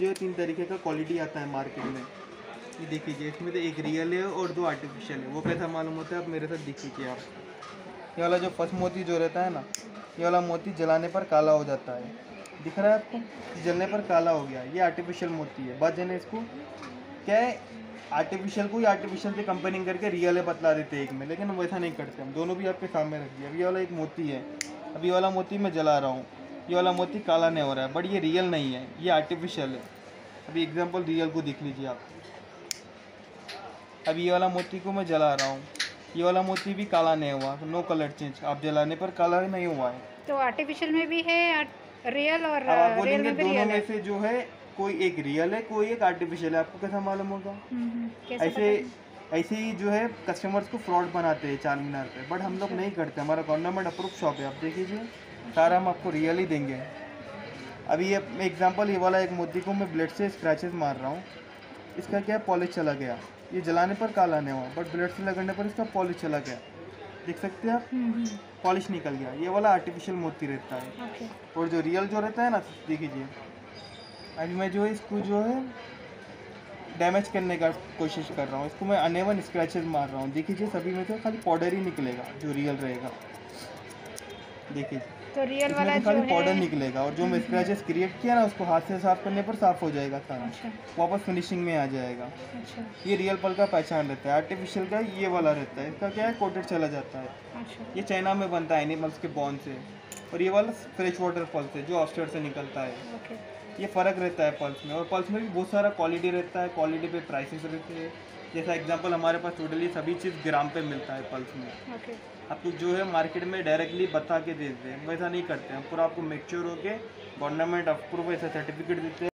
जो तीन तरीके का क्वालिटी आता है मार्केट में। ये देख लीजिए इसमें तो एक रियल है और दो आर्टिफिशियल है। वो कैसा मालूम होता है? आप मेरे साथ दिख लीजिए आप। ये वाला जो फ़र्स्ट मोती जो रहता है ना, ये वाला मोती जलाने पर काला हो जाता है। दिख रहा है आपको? जलने पर काला हो गया। ये आर्टिफिशियल मोती है। बात जाने इसको। क्या है? आर्टिफिशियल को ही आर्टिफिशियल से कंपेयरिंग करके रियल है बतला देते हैं एक में। लेकिन हम वैसा नहीं करते। हम दोनों भी आपके सामने रख अभी ये वाला एक मोती है। अभी वाला मोती मैं जला रहा हूँ। ये वाला मोती काला नहीं हो रहा है बट ये रियल नहीं है ये आर्टिफिशियल है। अभी एग्जांपल रियल को देख लीजिए आप। अभी ये वाला मोती को मैं जला रहा हूँ ये वाला मोती भी काला नहीं हुआ नो कलर चेंज आप जलाने पर काला नहीं हुआ है। तो आर्टिफिशियल में भी है रियल और आप रियल बोलेंगे दोनों में से जो है कोई एक रियल है कोई एक आर्टिफिशियल है। आपको कैसा मालूम होगा? हम्म, ऐसे ऐसे ही जो है कस्टमर्स को फ्रॉड बनाते हैं चार मीनार पे बट हम लोग नहीं करते हमारा गवर्नमेंट अप्रूव शॉप है आप देख लीजिए। सारा हम आपको रियल ही देंगे। अभी ये एग्जांपल ये वाला एक मोती को मैं ब्लेड से स्क्रैचेस मार रहा हूँ। इसका क्या है पॉलिश चला गया? ये जलाने पर काला नहीं हुआ बट ब्लेड से लगने पर इसका पॉलिश चला गया। देख सकते हैं आप? हम्म, हम्म, पॉलिश निकल गया। ये वाला आर्टिफिशियल मोती रहता है। ओके और जो रियल जो रहता है ना देख लीजिए अभी मैं जो है इसको जो है डैमेज करने का कोशिश कर रहा हूँ। इसको मैं अनेवन स्क्रैचेस मार रहा हूँ। देखिए सभी में तो खाली पाउडर ही निकलेगा जो रियल रहेगा। देखिए। तो रियल वाला तो जो खाली पाउडर निकलेगा और जो स्क्रैचेस क्रिएट किया ना उसको हाथ से साफ़ करने पर साफ़ हो जाएगा सारा अच्छा। वापस फिनिशिंग में आ जाएगा। अच्छा। ये रियल पल का पहचान रहता है। आर्टिफिशियल का ये वाला रहता है। इसका क्या है? कोटेड चला जाता है। अच्छा। ये चाइना में बनता है एनिमल्स के बॉन से। और ये वाला फ्रेश वाटर पल्स है जो ऑस्टर से निकलता है। ओके ये फ़र्क रहता है पल्स में। और पल्स में भी बहुत सारा क्वालिटी रहता है। क्वालिटी पे प्राइसेस रहते हैं। जैसा एग्जांपल हमारे पास टोटली सभी चीज़ ग्राम पे मिलता है पल्स में। ओके आपको जो है मार्केट में डायरेक्टली बता के देते हैं। वैसा नहीं करते हैं पूरा आपको मेच्योर होके गवर्नमेंट अप्रूव ऐसा सर्टिफिकेट देते हैं।